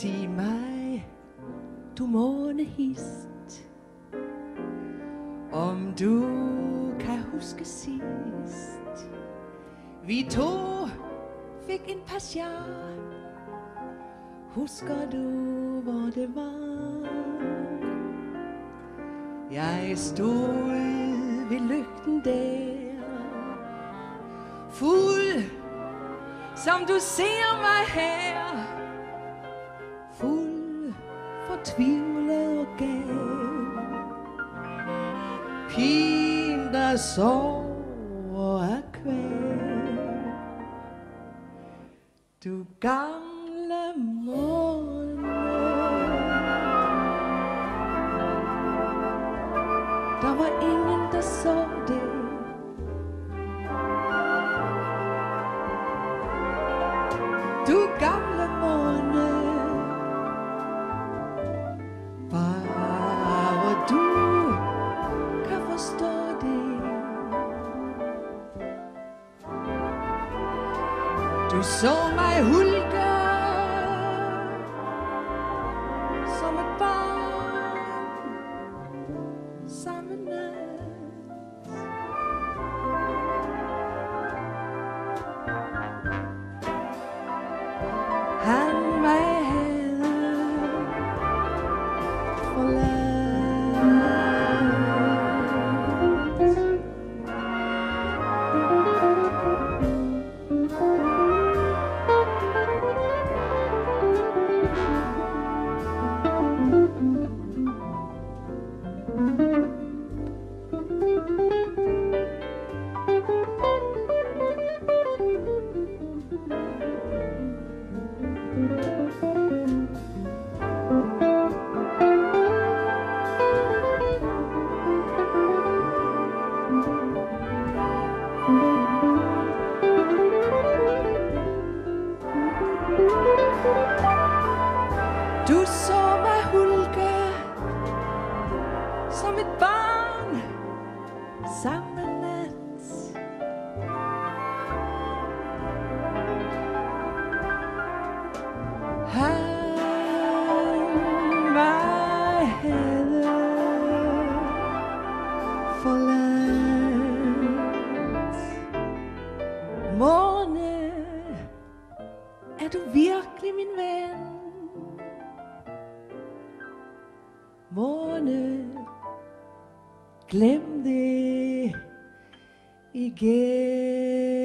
Sig mig, du månehist, om du kan huske sidst. Vi to fik en passion. Husker du, hvor det var? Jeg stod ved lygten der, fuld, som du ser mig her. Fortvivlet og gal Pigen, der sover af kvæl Du gamle måne. Der var ingen, der så det. Du så mig hulke Som et barn Samme nat Han mig havde forladt Du så mig hulke som et barn samme nat. Han mig havde forladt. Måne, er du virkelig min ven? Måne, glem det igen.